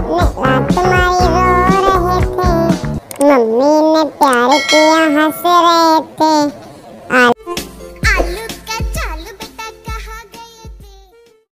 निकला तुम्हारी मम्मी ने प्यार किया हंस रहे थे।